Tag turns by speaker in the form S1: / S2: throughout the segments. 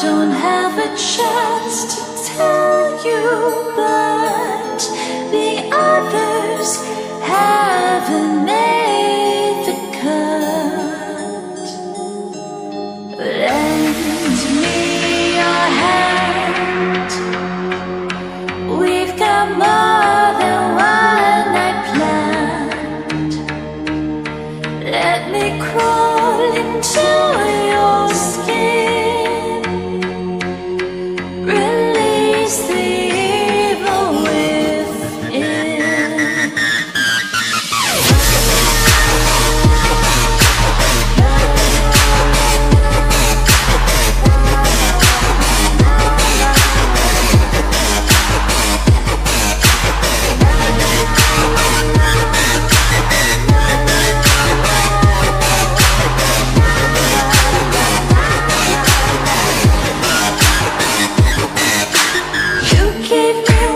S1: don't have a chance to tell you, but the others haven't. give me.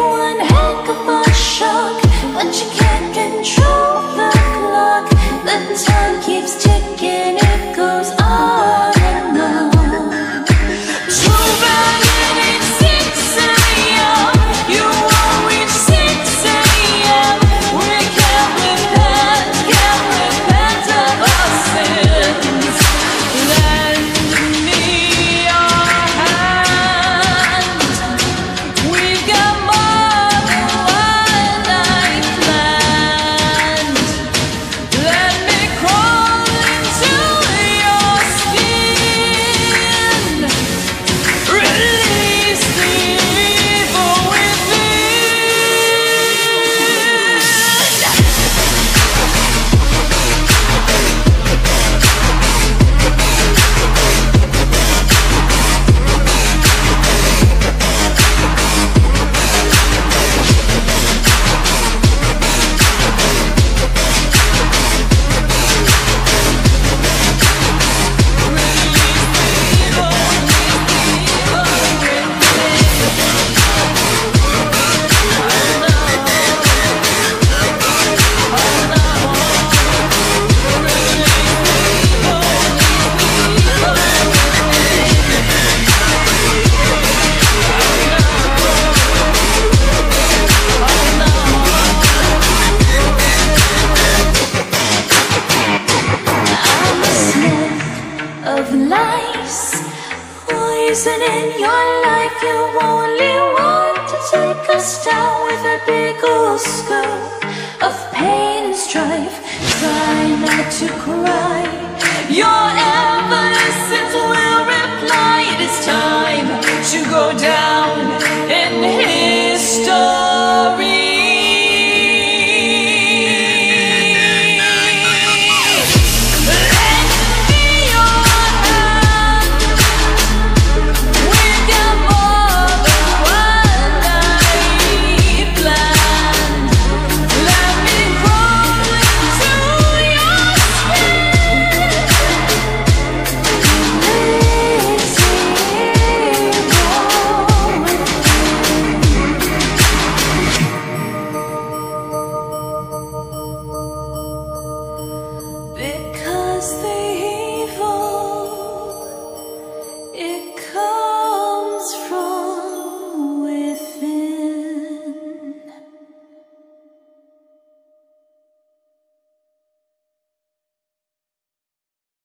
S1: of lies. Poison in your life You only want to take us down With a big old scoop Of pain and strife. Try not to cry. Your evanescence will reply. It is time to go down. as they